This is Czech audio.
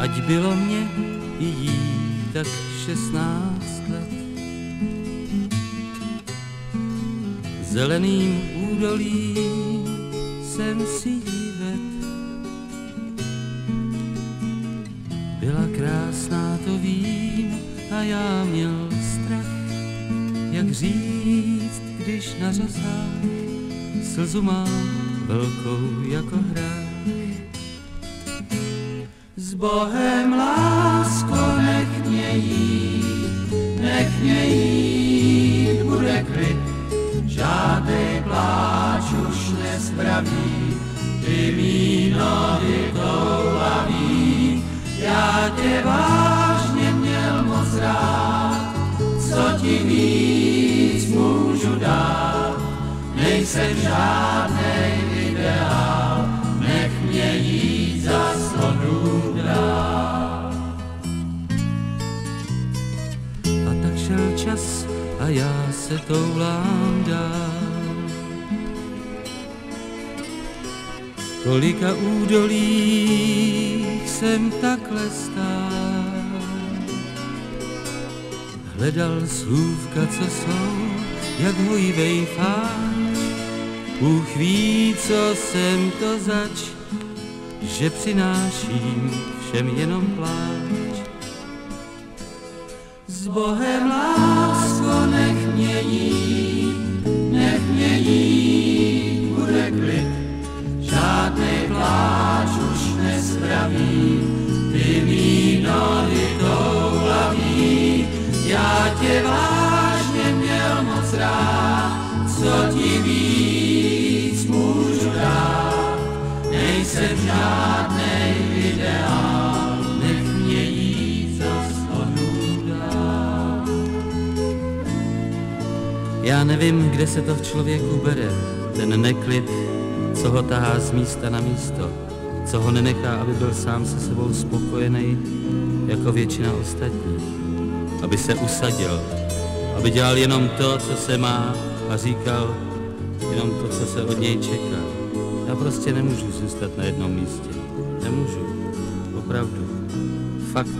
ať bylo mě i jí tak šestnáct let. Zeleným údolím jsem si jí ved. Byla krásná, to vím, a já měl strach, jak říct, když na řasách slzu mám velkou jako hrách. S Bohem lásko nech mě jít, nech mě jít, bude klid, žádný pláč už nespraví, ty mý nohy toulaví, já tě vážně měl moc rád, co ti víc můžu dát, nejsem žádnej ideál, čas a já se toulám dál. Kolika údolí jsem takhle stál. Hledal slůvka, co jsou, jak hojivej fáč. Bůh ví, co jsem to zač, že přináším všem jenom pláč. S Bohem nech mě jít, nech mě jít, bude klid, žádný pláč už nespraví, ty mý nohy toulaví, já tě vážně měl moc rád, co ti víc můžu dát, nejsem žádnej ideál, Já nevím, kde se to v člověku bere, ten neklid, co ho tahá z místa na místo, co ho nenechá, aby byl sám se sebou spokojený, jako většina ostatních, aby se usadil, aby dělal jenom to, co se má a říkal jenom to, co se od něj čeká. Já prostě nemůžu zůstat na jednom místě. Nemůžu. Opravdu. Fakt